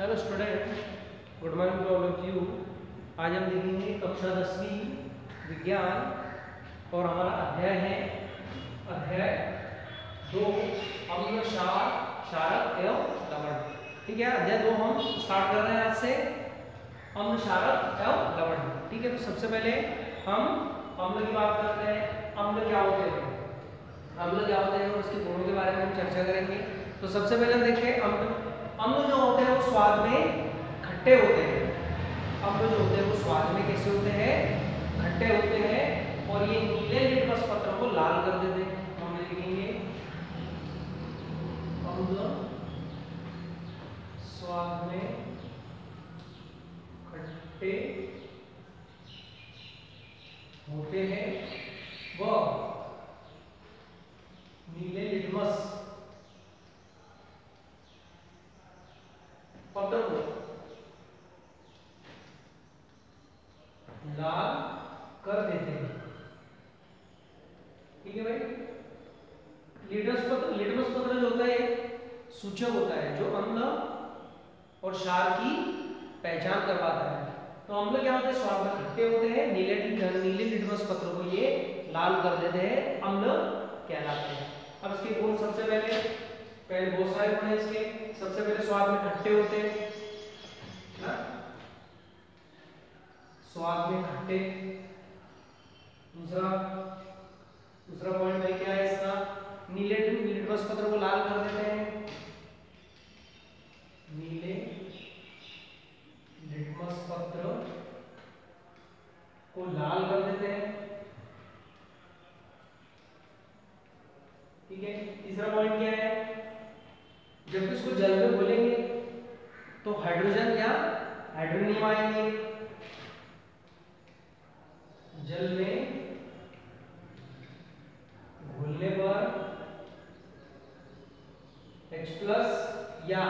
Hello student good morning to all of you आज हम देखेंगे कक्षा दसवीं विज्ञान और हमारा अध्याय है अध्याय दो अम्ल क्षार क्षारक एवं लवण। ठीक है, अध्याय दो हम स्टार्ट कर रहे हैं आज से। अम्ल क्षारक एवं लवण। ठीक है तो सबसे पहले हम अम्ल की बात करते हैं। अम्ल क्या होते हैं? अम्ल क्या होते हैं और उसके गुणों के बारे में हम चर्चा करेंगे। तो सबसे पहले हम देखें अम्ल। अम्ल जो होते हैं वो स्वाद में खट्टे होते हैं। अम्ल जो होते हैं वो स्वाद में कैसे होते हैं खट्टे होते हैं और ये नीले लिटमस पत्र को लाल कर देते हैं तो हम लिखेंगे अम्ल स्वाद में खट्टे होते हैं वह नीले लिटमस पत्र को लाल कर देते हैं ठीक है भाई लिटमस पत्र लिटमस पत्र जो होता है सूचक होता है जो अम्ल और क्षार की पहचान करवाता है। तो अम्ल क्या होते हैं? स्वाद में खट्टे होते हैं, नीले नीले लिटमस पत्र को ये लाल कर देते हैं अम्ल कहलाते हैं। अब इसके गुण सबसे पहले पहले बहुत सारे गुण हैं इसके। सबसे पहले स्वाद में खट्टे होते हैं। स्वाद में खट्टे दूसरा दूसरा पॉइंट क्या है इसका? नीले लिटमस पत्र को लाल कर देते हैं नीले लिटमस पत्र को लाल कर देते हैं। ठीक है, तीसरा पॉइंट क्या है? जब इसको जल में घोलेंगे तो हाइड्रोजन या हाइड्रोनियम आएँगे। जल में घोलने पर H प्लस या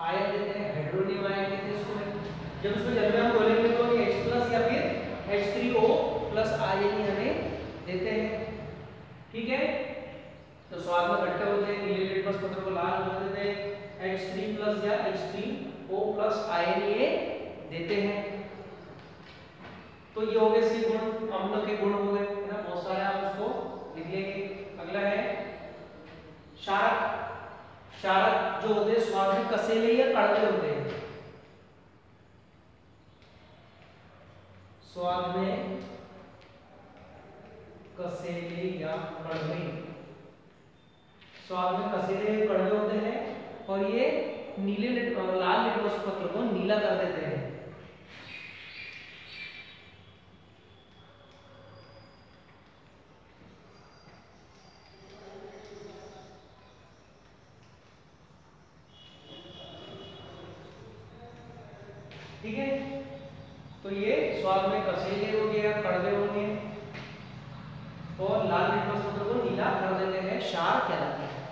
आयन देते हैं हाइड्रोनियम आयन। जब इसको जल में हम घोलेंगे तो H प्लस या फिर H3O प्लस आयन ही हमें देते हैं। ठीक है? तो स्वाद में खट्टे होते हैं, नीले लिटमस पत्र को लाल कर देते हैं। H3 प्लस या H3O प्लस आयन ये देते हैं। तो ये हो गए इसके गुण, अम्ल के गुण हो गए, है ना? बहुत सारे आप उसको लिख लेंगे। अगला है क्षारक क्षारक जो होते हैं, स्वाद में कसेले या कड़वे होते हैं। स्वाद में कसेले या कड़वे। में कसेले कड़वे होते हैं और ये नीले लाल लिटमस पत्र को नीला कर देते हैं। ठीक है? तो ये स्वाद में कसेले हो गए या कड़वे होंगे और लाल लिटमस को नीला कर देते हैं क्षार कहलाते हैं।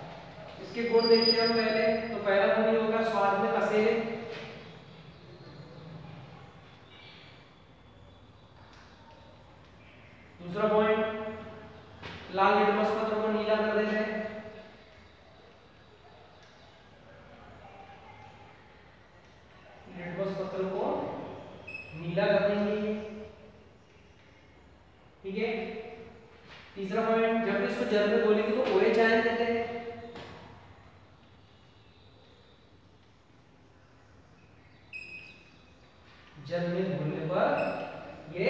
इसके गुण देखते हैं हम पहले तो पहला गुण होगा स्वाद में कसेले। दूसरा पॉइंट लाल लिटमस पत्र को नीला कर देते हैं लिटमस पत्र को नीला कर देंगे ठीक है? तीसरा पॉइंट जब इसको जल में घोलेंगे तो ओएच आयन देते हैं। जल में घोलने पर ये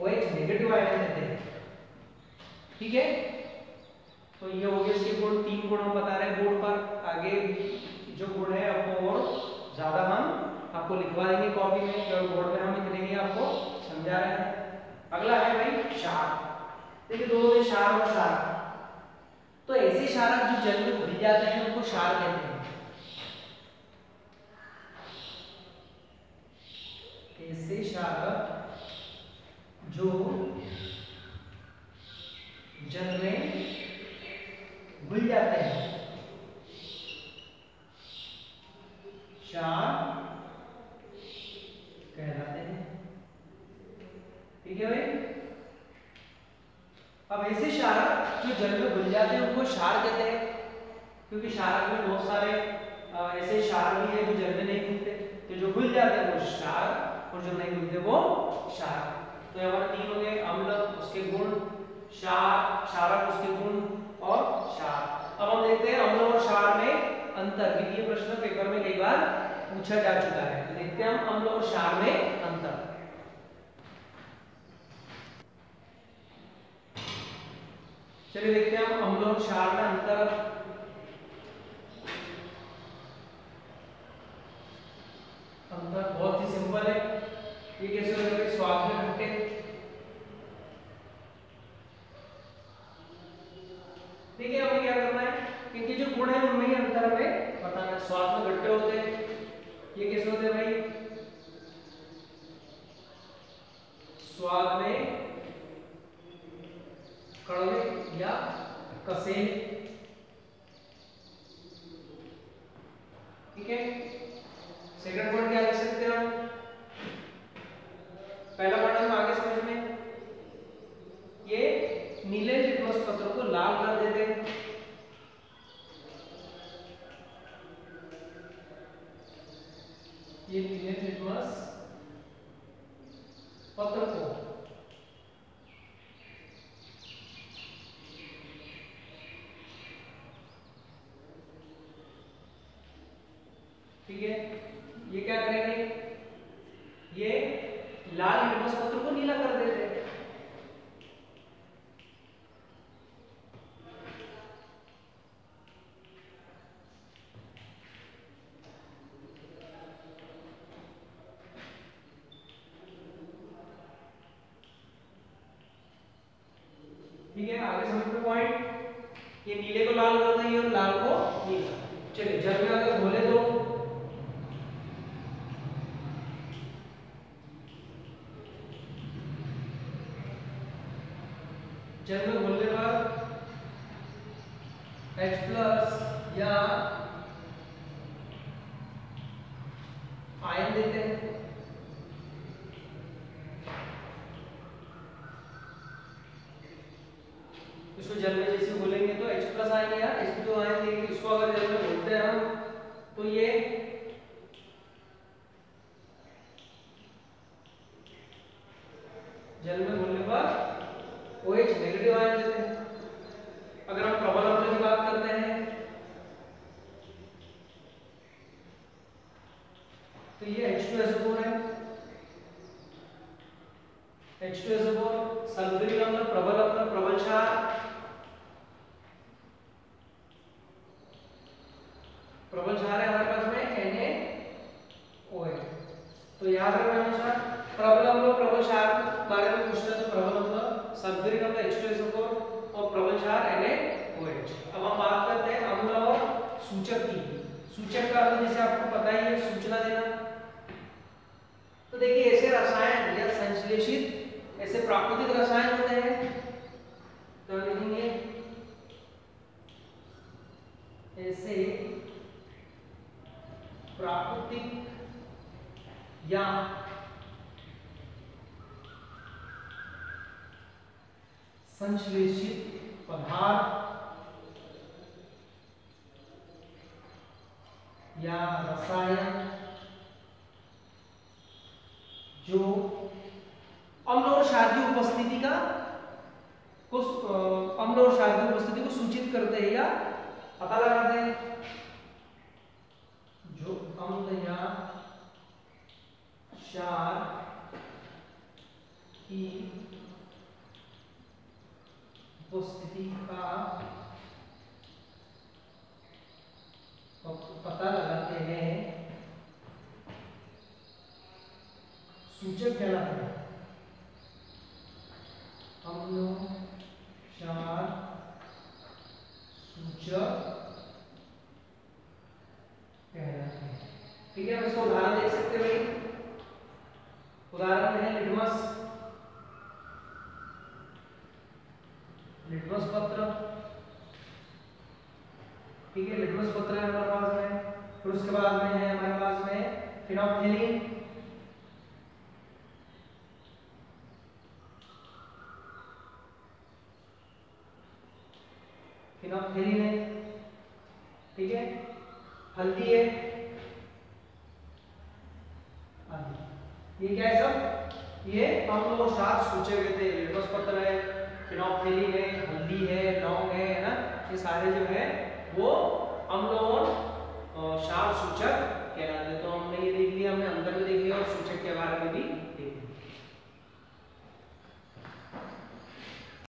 OH नेगेटिव आयन देते हैं। ठीक है? तो ये हो गए इसके गुण, तीन गुण हम बता रहे हैं बोर्ड पर। आगे जो गुण है, आपको और ज़्यादा हम आपको लिखवा देंगे कॉपी में जो बोर्ड में हम लिख देंगे आपको समझा रहे हैं। अगला है भाई शार्क देखिए दो दो शार्क और शार्क तो ऐसे शार्क जो जल में घुल जाते हैं, उनको शार्क कहते हैं ऐसे क्षारक जो जल में घुल जाते हैं क्षार कहलाते हैं ठीक है भाई? अब ऐसे क्षारक जो जल में घुल जाते हैं, उनको क्षार कहते हैं। क्योंकि क्षारक में बहुत सारे ऐसे क्षार भी है जो जल में नहीं घुलते तो जो घुल जाते हैं वो क्षार और जो नहीं घुलते वो क्षार तो हमारे तीन हो गए अम्ल, उसके गुण क्षार क्षारक उसके गुण, और क्षार अब हम देखते हैं अम्ल और शार में अंतर। ये प्रश्न पेपर में कई बार पूछा जा चुका है। तो देखते हैं हम अम्ल और शार में अंतर। चलिए देखते हैं, हम अम्ल क्षार में अंतर अंतर बहुत ही सिंपल है। ये कैसे हो जाएगा स्वाद में खट्टे देखिए हमें क्या करना है? इनके जो गुण है, उनमें ही अंतर हमें बताना स्वाद में खट्टे होते हैं। ये कैसे होते हैं भाई? स्वाद में कड़वे या कसे ठीक है? सेकंड पॉइंट क्या लिख सकते हैं हम पहला पॉइंट हम आगे समझ में। ये नीले लिटमस पत्र को लाल कर देते हैं। ये नीले लिटमस पत्र को ठीक है? ये क्या करेंगे? ये लाल लिटमस पत्र को नीला कर देते हैं। ठीक है? आगे समझ पॉइंट ये नीले को लाल कर देंगे और लाल को नीला। चलिए, जब में अगर बोले तो में घोलने पर H प्लस या आयन देते हैं। इसको जल में जैसे घोलेंगे तो H प्लस आएँगे या H2 आयन देंगे इसको अगर जल में घोलते हैं हम तो ये जल में घुलने पर OH नेगेटिव आयन देते हैं अगर हम प्रबल अम्ल की बात करते हैं। तो ये H2SO4 है। H2SO4 सल्फ्यूरिक अम्ल प्रबल अम्ल प्रबल क्षार प्रबल क्षार है हमारे पास में NaOH तो याद रखना हमेशा, प्रबल अम्ल प्रबल क्षार बारे में पूछते हैं तो प्रबल अम्ल सल्फ्यूरिक अम्ल H2SO4 और प्रबल क्षार NaOH अब हम बात करते हैं अम्ल और सूचक की सूचक का अर्थ जैसे आपको पता ही है, सूचना देना। तो देखिए, ऐसे रसायन या संश्लेषित, ऐसे प्राकृतिक रसायन होते हैं। तो लिखेंगे, ऐसे प्राकृतिक या संश्लेषित पदार्थ या रसायन जो अम्ल और की उपस्थिति का अम्ल और की उपस्थिति को सूचित करते हैं या पता लगाते हैं? जो अम्ल या क्षार की उपस्थिति का पता लगाते हैं सूचक कहलाते हैं अम्ल क्षार ठीक है इसको उदाहरण देख सकते हैं भाई। उदाहरण है लिटमस। लिटमस पत्र। ठीक है, लिटमस पत्र है हमारे पास में। फिर उसके बाद में है, हमारे पास में फिनोप्थेलिन। फिनोक्सेलिन है, ठीक है? हल्दी है। हाँ ये क्या है सब? ये हम लोग साथ सोचे हुए थे लेटस पत्र है फिनोक्सेलिन है, हल्दी है, लौंग है है ना? ये सारे जो है, वो हम लोगों सार सूचक कहलाते तो हमने ये देख लिया, हमने अंदर भी देख लिया और सूचक के बारे में भी